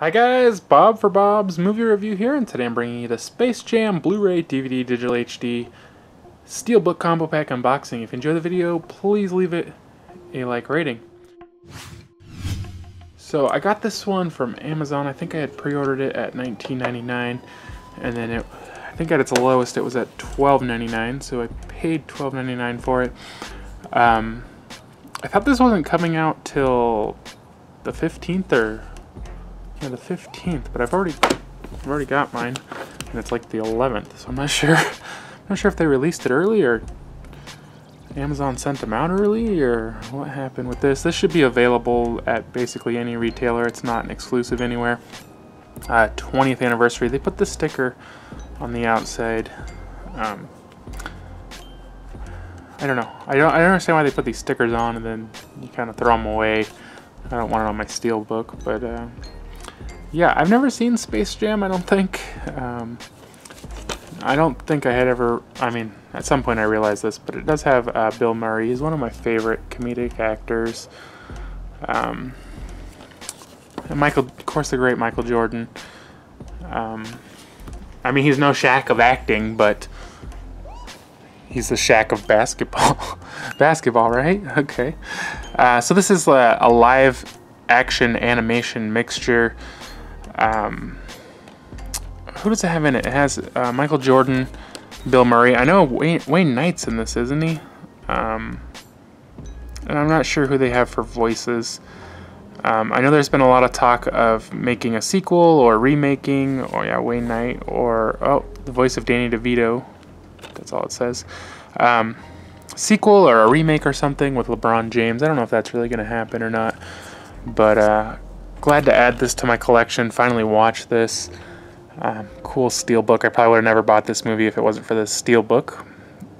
Hi guys, Bob for Bob's Movie Review here, and today I'm bringing you the Space Jam Blu-ray DVD Digital HD Steelbook Combo Pack unboxing. If you enjoy the video, please leave it a like rating. So I got this one from Amazon. I think I had pre-ordered it at $19.99, and then it, I think at its lowest it was at $12.99, so I paid $12.99 for it. Um, I thought this wasn't coming out till the 15th or yeah, the 15th, but I've already I've already got mine, and it's like the 11th, so I'm not sure. I'm not sure if they released it early or Amazon sent them out early or what happened with this. This should be available at basically any retailer. It's not an exclusive anywhere. Uh, 20th anniversary. They put the sticker on the outside. Um, I don't know. I don't. I don't understand why they put these stickers on and then you kind of throw them away. I don't want it on my steel book, but. Uh, yeah, I've never seen Space Jam, I don't think. Um, I don't think I had ever, I mean, at some point I realized this, but it does have uh, Bill Murray. He's one of my favorite comedic actors. Um, Michael, of course, the great Michael Jordan. Um, I mean, he's no Shaq of acting, but he's the Shaq of basketball. basketball, right? Okay. Uh, so this is a, a live action animation mixture. Um, who does it have in it? It has uh, Michael Jordan, Bill Murray. I know Wayne, Wayne Knight's in this, isn't he? Um, and I'm not sure who they have for voices. Um, I know there's been a lot of talk of making a sequel or remaking, or yeah, Wayne Knight, or oh, the voice of Danny DeVito. That's all it says. Um, sequel or a remake or something with LeBron James. I don't know if that's really going to happen or not, but uh, glad to add this to my collection. Finally watched this. Um, cool steelbook. I probably would have never bought this movie if it wasn't for this steelbook.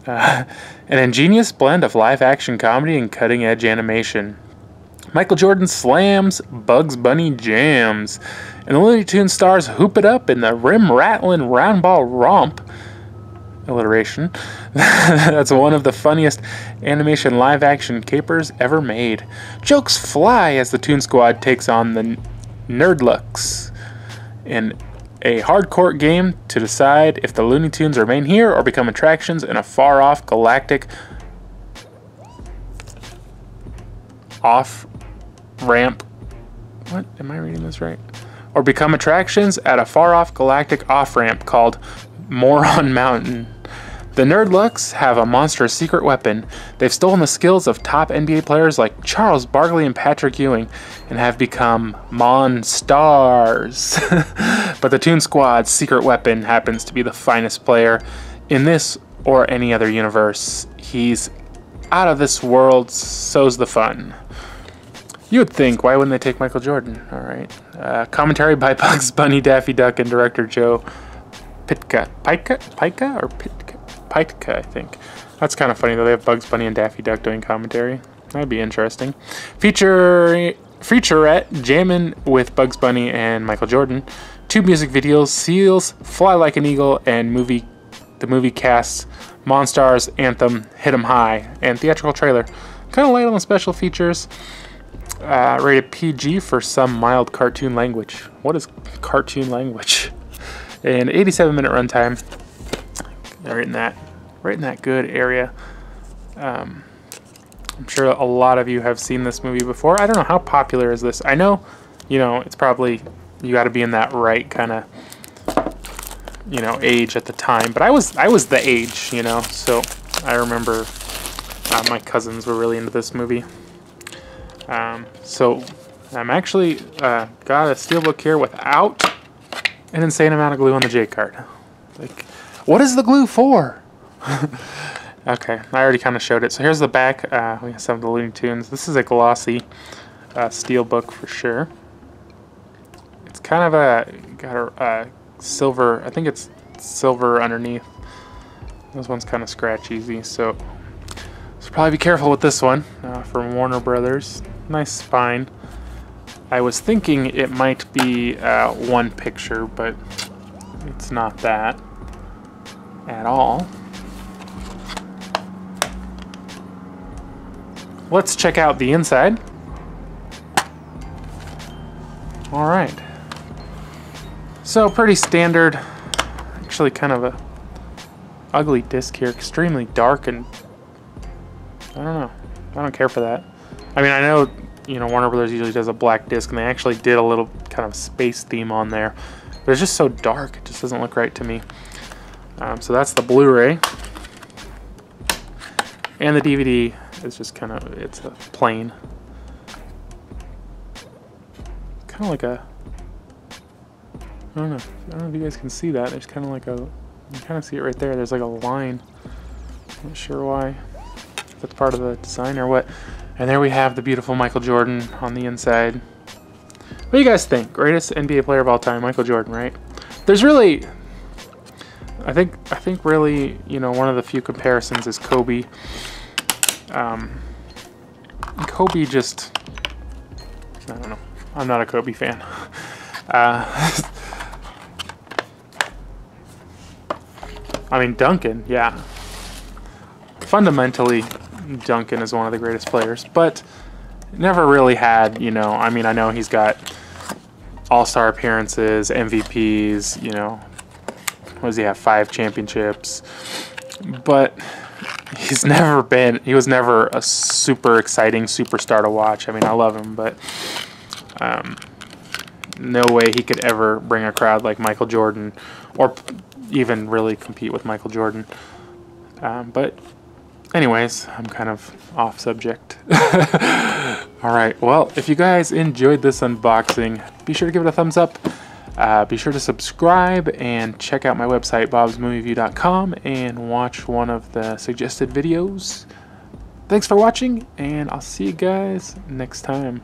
Uh, an ingenious blend of live action comedy and cutting edge animation. Michael Jordan slams, Bugs Bunny jams, and the Looney Tunes stars hoop it up in the rim rattling roundball romp alliteration. That's one of the funniest animation live action capers ever made. Jokes fly as the Toon Squad takes on the Nerdlucks in a hardcore game to decide if the Looney Tunes remain here or become attractions in a far off galactic off ramp. What? Am I reading this right? Or become attractions at a far off galactic off ramp called Moron Mountain. The Nerdlucks have a monstrous secret weapon. They've stolen the skills of top NBA players like Charles Barkley and Patrick Ewing and have become Monstars. but the Toon Squad's secret weapon happens to be the finest player in this or any other universe. He's out of this world, so's the fun. You would think, why wouldn't they take Michael Jordan? All right. Uh, commentary by Bugs Bunny, Daffy Duck, and director Joe Pytka. Pitka? Pitka or Pitka? Pitka, I think. That's kind of funny though. They have Bugs Bunny and Daffy Duck doing commentary. That'd be interesting. Feature featurette jamming with Bugs Bunny and Michael Jordan. Two music videos: Seal's, Fly Like an Eagle, and movie the movie cast Monstars anthem Hit 'em High and theatrical trailer. Kind of light on the special features. Uh, rated PG for some mild cartoon language. What is cartoon language? And 87 minute runtime right in that, right in that good area. Um, I'm sure a lot of you have seen this movie before. I don't know how popular is this. I know, you know, it's probably you got to be in that right kind of, you know, age at the time. But I was I was the age, you know, so I remember uh, my cousins were really into this movie. Um, so I'm actually uh, got a steelbook here without an insane amount of glue on the J card. Like what is the glue for? okay, I already kind of showed it. So here's the back. Uh, we have some of the Looney Tunes. This is a glossy uh, steel book for sure. It's kind of a got a uh, silver. I think it's silver underneath. This one's kind of scratch easy, so so probably be careful with this one uh, from Warner Brothers. Nice spine. I was thinking it might be uh, one picture, but it's not that at all. Let's check out the inside. All right, So pretty standard, actually kind of a ugly disc here, extremely dark and I don't know. I don't care for that. I mean, I know, you know, Warner Brothers usually does a black disc and they actually did a little kind of space theme on there. But it's just so dark, it just doesn't look right to me. Um, so that's the Blu-ray. And the DVD is just kind of, it's a plain. Kind of like a, I don't know, I don't know if you guys can see that. There's kind of like a, you kind of see it right there. There's like a line. I'm Not sure why. That's part of the design or what. And there we have the beautiful Michael Jordan on the inside. What do you guys think? Greatest NBA player of all time, Michael Jordan, right? There's really, I think, I think really, you know, one of the few comparisons is Kobe. Um, Kobe just, I don't know. I'm not a Kobe fan. Uh, I mean, Duncan, yeah. Fundamentally, Duncan is one of the greatest players, but never really had, you know, I mean, I know he's got all star appearances, MVPs, you know, does he have? Five championships. But he's never been, he was never a super exciting superstar to watch. I mean, I love him, but um, no way he could ever bring a crowd like Michael Jordan or even really compete with Michael Jordan. Um, but anyways, I'm kind of off subject. All right, well, if you guys enjoyed this unboxing, be sure to give it a thumbs up. Uh, be sure to subscribe and check out my website, bobsmovieview.com, and watch one of the suggested videos. Thanks for watching, and I'll see you guys next time.